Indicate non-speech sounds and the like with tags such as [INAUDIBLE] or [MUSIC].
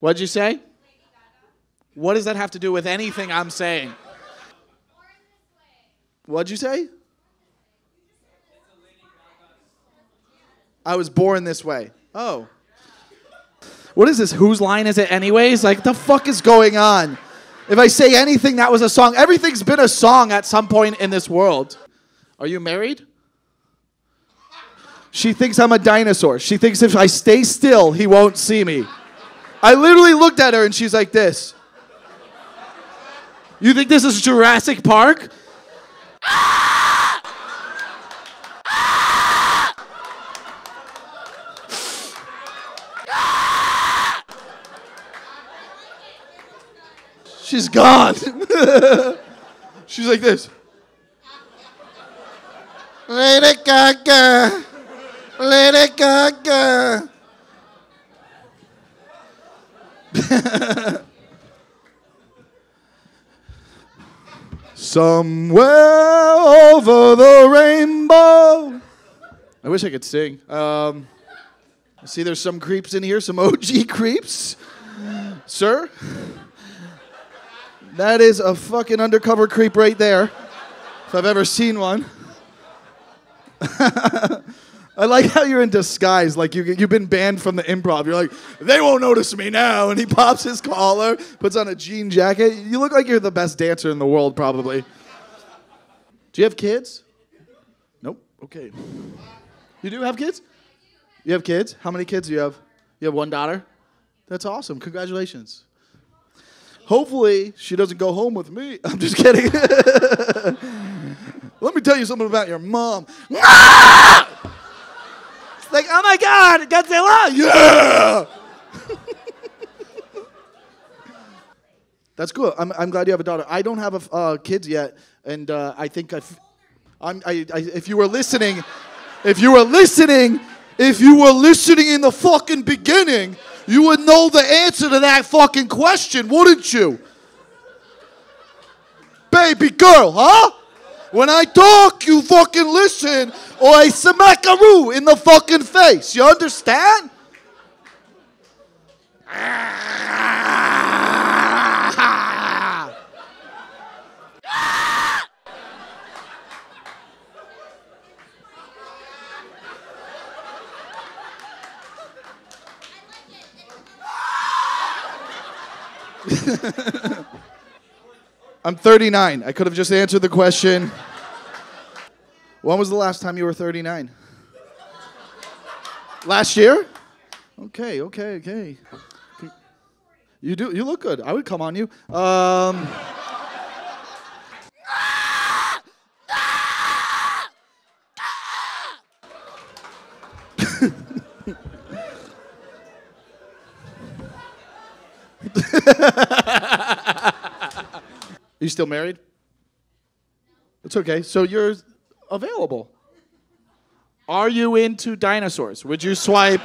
What'd you say? What does that have to do with anything I'm saying? What'd you say? I was born this way. Oh. What is this? Whose line is it, anyways? Like, the fuck is going on? If I say anything, that was a song. Everything's been a song at some point in this world. Are you married? She thinks I'm a dinosaur. She thinks if I stay still, he won't see me. I literally looked at her and she's like this. You think this is Jurassic Park? She's gone. [LAUGHS] She's like this. Lady Gaga. Lady Gaga. [LAUGHS] Somewhere over the rainbow. I wish I could sing. Um, see there's some creeps in here, some [LAUGHS] OG creeps. Sir? That is a fucking undercover creep right there, if I've ever seen one. [LAUGHS] I like how you're in disguise, like you, you've been banned from the improv. You're like, they won't notice me now. And he pops his collar, puts on a jean jacket. You look like you're the best dancer in the world, probably. Do you have kids? Nope. Okay. You do have kids? You have kids? How many kids do you have? You have one daughter? That's awesome. Congratulations. Hopefully, she doesn't go home with me. [LAUGHS] I'm just kidding. [LAUGHS] Let me tell you something about your mom. [LAUGHS] Ah! It's like, oh my God, Godzilla! Yeah! That's cool. I'm, I'm glad you have a daughter. I don't have a, uh, kids yet, and uh, I think I've, I'm, I, I, if you were listening, if you were listening, if you were listening in the fucking beginning, you would know the answer to that fucking question, wouldn't you? Baby girl, huh? When I talk, you fucking listen, or I smackaroo in the fucking face. You understand? [LAUGHS] I'm 39. I could have just answered the question. When was the last time you were 39? Last year? Okay, okay, okay. You do. You look good. I would come on you. Um, Are [LAUGHS] you still married? It's okay. So you're available. Are you into dinosaurs? Would you swipe?